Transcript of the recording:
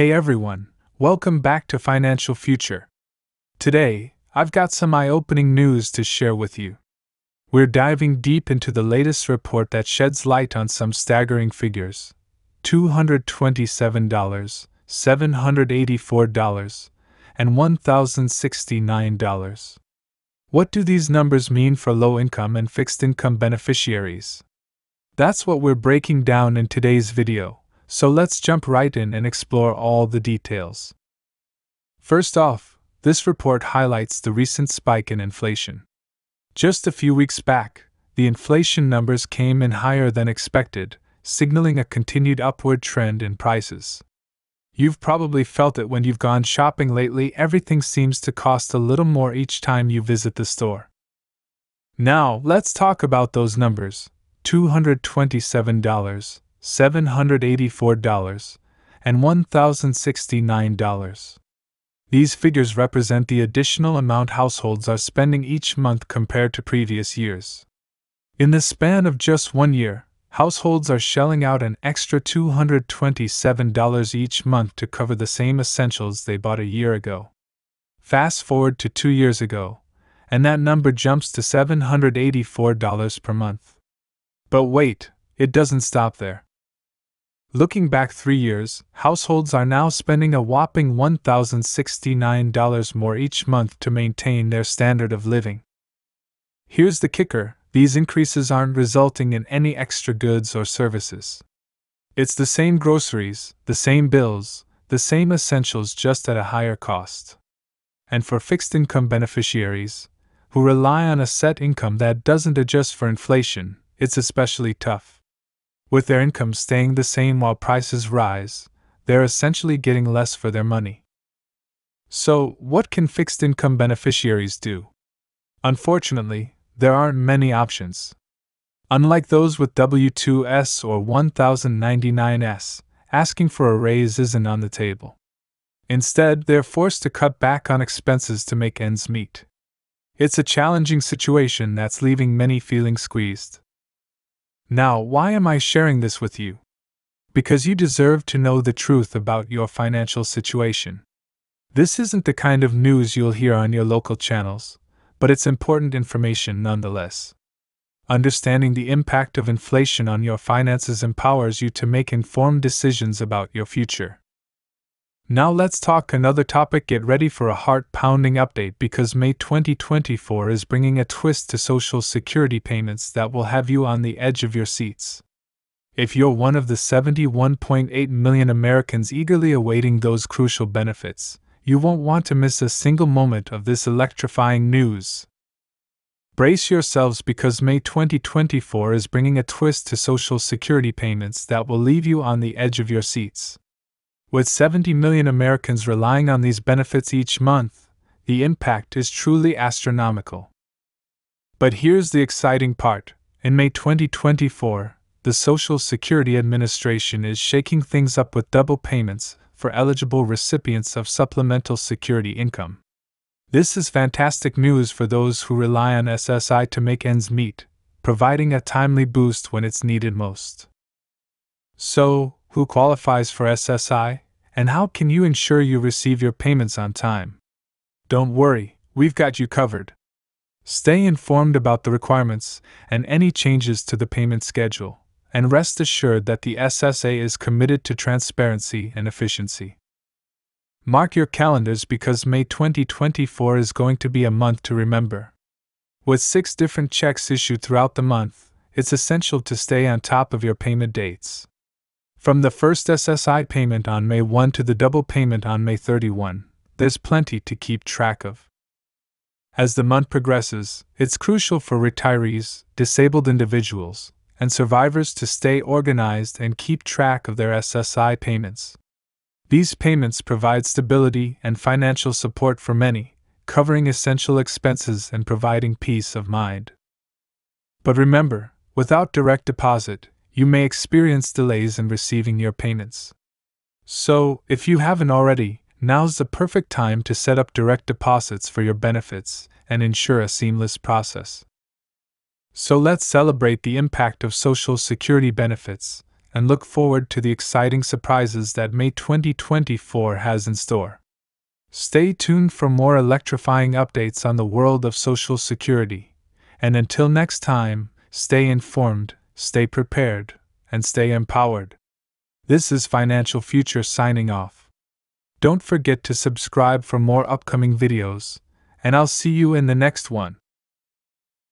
Hey everyone, welcome back to Financial Future. Today, I've got some eye opening news to share with you. We're diving deep into the latest report that sheds light on some staggering figures $227, $784, and $1,069. What do these numbers mean for low income and fixed income beneficiaries? That's what we're breaking down in today's video, so let's jump right in and explore all the details. First off, this report highlights the recent spike in inflation. Just a few weeks back, the inflation numbers came in higher than expected, signaling a continued upward trend in prices. You've probably felt it when you've gone shopping lately, everything seems to cost a little more each time you visit the store. Now, let's talk about those numbers $227, $784, and $1,069. These figures represent the additional amount households are spending each month compared to previous years. In the span of just one year, households are shelling out an extra $227 each month to cover the same essentials they bought a year ago. Fast forward to two years ago, and that number jumps to $784 per month. But wait, it doesn't stop there. Looking back three years, households are now spending a whopping $1,069 more each month to maintain their standard of living. Here's the kicker these increases aren't resulting in any extra goods or services. It's the same groceries, the same bills, the same essentials just at a higher cost. And for fixed income beneficiaries, who rely on a set income that doesn't adjust for inflation, it's especially tough. With their income staying the same while prices rise, they're essentially getting less for their money. So, what can fixed income beneficiaries do? Unfortunately, there aren't many options. Unlike those with W 2S or 1099S, asking for a raise isn't on the table. Instead, they're forced to cut back on expenses to make ends meet. It's a challenging situation that's leaving many feeling squeezed. Now, why am I sharing this with you? Because you deserve to know the truth about your financial situation. This isn't the kind of news you'll hear on your local channels, but it's important information nonetheless. Understanding the impact of inflation on your finances empowers you to make informed decisions about your future. Now let's talk another topic. Get ready for a heart pounding update because May 2024 is bringing a twist to Social Security payments that will have you on the edge of your seats. If you're one of the 71.8 million Americans eagerly awaiting those crucial benefits, you won't want to miss a single moment of this electrifying news. Brace yourselves because May 2024 is bringing a twist to Social Security payments that will leave you on the edge of your seats. With 70 million Americans relying on these benefits each month, the impact is truly astronomical. But here's the exciting part in May 2024, the Social Security Administration is shaking things up with double payments for eligible recipients of supplemental security income. This is fantastic news for those who rely on SSI to make ends meet, providing a timely boost when it's needed most. So, who qualifies for SSI, and how can you ensure you receive your payments on time? Don't worry, we've got you covered. Stay informed about the requirements and any changes to the payment schedule, and rest assured that the SSA is committed to transparency and efficiency. Mark your calendars because May 2024 is going to be a month to remember. With six different checks issued throughout the month, it's essential to stay on top of your payment dates. From the first SSI payment on May 1 to the double payment on May 31, there's plenty to keep track of. As the month progresses, it's crucial for retirees, disabled individuals, and survivors to stay organized and keep track of their SSI payments. These payments provide stability and financial support for many, covering essential expenses and providing peace of mind. But remember, without direct deposit, you may experience delays in receiving your payments. So, if you haven't already, now's the perfect time to set up direct deposits for your benefits and ensure a seamless process. So let's celebrate the impact of Social Security benefits and look forward to the exciting surprises that May 2024 has in store. Stay tuned for more electrifying updates on the world of Social Security, and until next time, stay informed, stay prepared, and stay empowered. This is Financial Future signing off. Don't forget to subscribe for more upcoming videos, and I'll see you in the next one.